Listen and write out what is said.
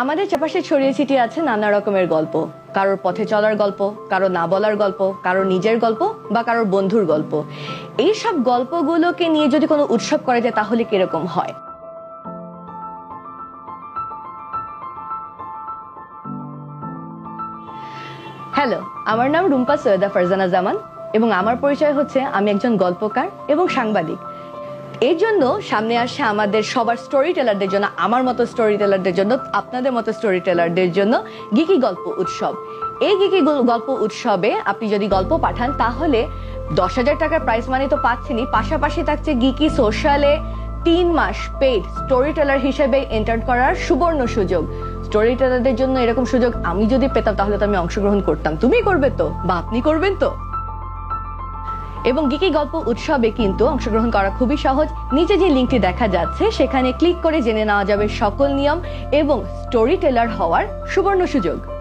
আমাদের চারপাশে ছড়িয়ে ছিটিয়ে আছে নানা রকমের গল্প। কারোর পথে চলার গল্প, কারও না বলার গল্প, কারও নিজের গল্প বা কারোর বন্ধুর গল্প। এই সব গল্পগুলোকে নিয়ে যদি কোনো উৎসব করা যায়, তাহলে কীরকম হয়? হ্যালো, আমার নাম রুম্পা সৈয়দা ফারজানা জামান এবং আমার পরিচয় হচ্ছে আমি একজন গল্পকার এবং সাংবাদিক। এর জন্য সামনে আসে আমাদের সবার স্টোরি টেলারদের জন্য, আমার মতো স্টোরি টেলারদের জন্য, আপনাদের মতো স্টোরি টেলারদের জন্য গিকি গল্প উৎসব। এই গিকি গল্প উৎসবে আপনি যদি গল্প পাঠান, তাহলে দশ হাজার টাকার প্রাইস মানে তো পাচ্ছেনই। পাশাপাশি থাকছে গিকি সোশ্যালে তিন মাস পেড স্টোরি টেলার হিসেবে এন্টার করার সুবর্ণ সুযোগ। স্টোরি টেলারদের জন্য এরকম সুযোগ আমি যদি পেতাম, তাহলে তো আমি অংশগ্রহণ করতাম। তুমি করবে তো? বা আপনি করবেন তো? এবং গিকি গল্প উৎসবে কিন্তু অংশগ্রহণ করা খুবই সহজ। নিচে যে লিঙ্কটি দেখা যাচ্ছে, সেখানে ক্লিক করে জেনে নেওয়া যাবে সকল নিয়ম এবং স্টোরি টেলার হওয়ার সুবর্ণ সুযোগ।